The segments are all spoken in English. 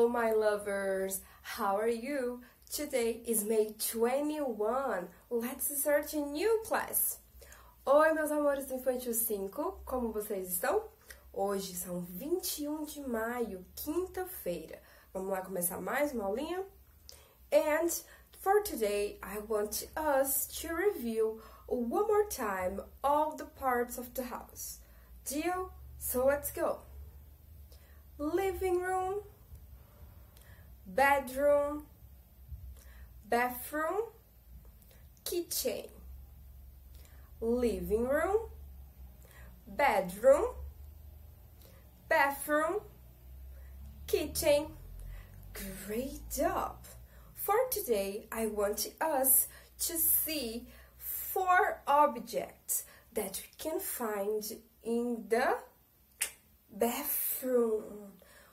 lovers! How are you? Today is May 21. Let's start a new class. Oi, meus amores do Infantil 5, como vocês estão? Hoje são 21 de maio, quinta-feira. Vamos lá começar mais uma aulinha? And for today, I want us to review one more time all the parts of the house. Deal? So let's go. Living room, bedroom, bathroom, kitchen, living room, bedroom, bathroom, kitchen. Great job! For today, I want us to see four objects that we can find in the bathroom.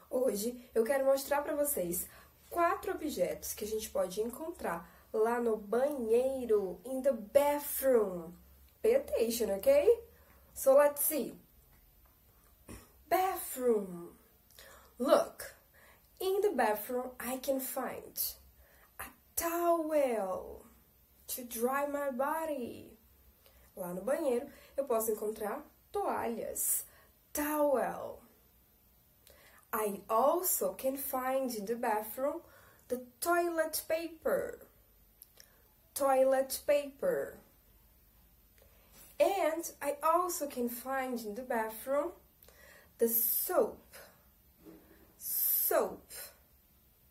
Hoje eu quero mostrar para vocês quatro objetos que a gente pode encontrar lá no banheiro, in the bathroom. Pay attention, okay? So let's see. Bathroom. Look, in the bathroom I can find a towel to dry my body. Lá no banheiro eu posso encontrar toalhas, towel. I also can find in the bathroom the toilet paper. Toilet paper. And I also can find in the bathroom the soap. Soap.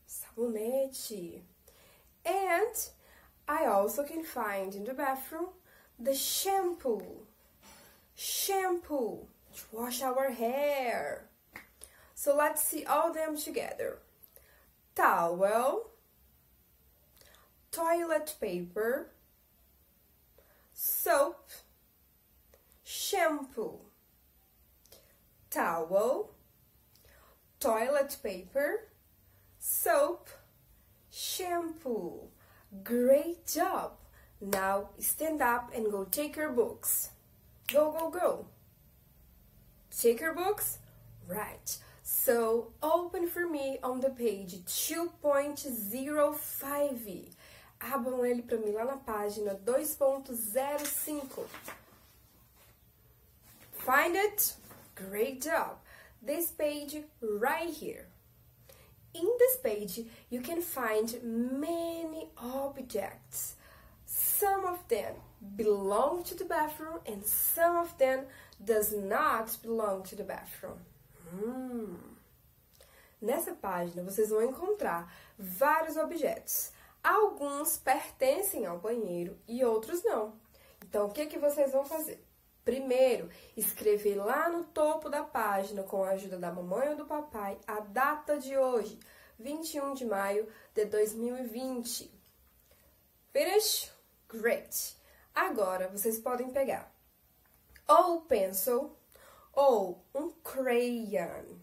Sabonete. And I also can find in the bathroom the shampoo. Shampoo to wash our hair. So let's see all them together. Towel, toilet paper, soap, shampoo, towel, toilet paper, soap, shampoo. Great job! Now stand up and go take your books. Go, go, go. Take your books? Right. So open for me on the page 2.05. Abram ele para mim lá na página 2.05. Find it? Great job. This page right here. In this page, you can find many objects. Some of them belong to the bathroom and some of them does not belong to the bathroom. Hum. Nessa página vocês vão encontrar vários objetos. Alguns pertencem ao banheiro e outros não. Então, o que, que vocês vão fazer? Primeiro, escrever lá no topo da página, com a ajuda da mamãe ou do papai, a data de hoje, 21 de maio de 2020. Finish? Great! Agora, vocês podem pegar ou pencil ou um crayon,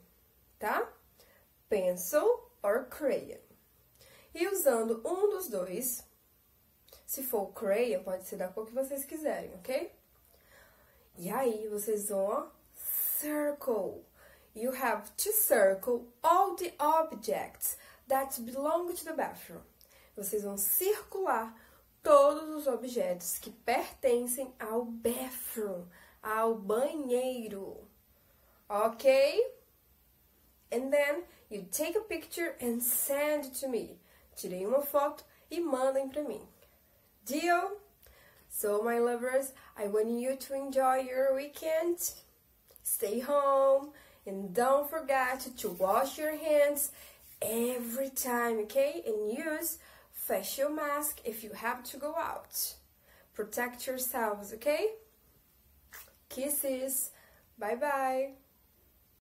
tá? Pencil or crayon. E usando um dos dois, se for crayon, pode ser da cor que vocês quiserem, ok? E aí, vocês vão, ó, circle. You have to circle all the objects that belong to the bathroom. Vocês vão circular todos os objetos que pertencem ao bathroom, ao banheiro. Ok? And then you take a picture and send it to me. Tirei uma foto e mandem para mim. Deal? So, my lovers, I want you to enjoy your weekend. Stay home and don't forget to wash your hands every time, okay? And use facial mask if you have to go out. Protect yourselves, okay? Kisses. Bye bye.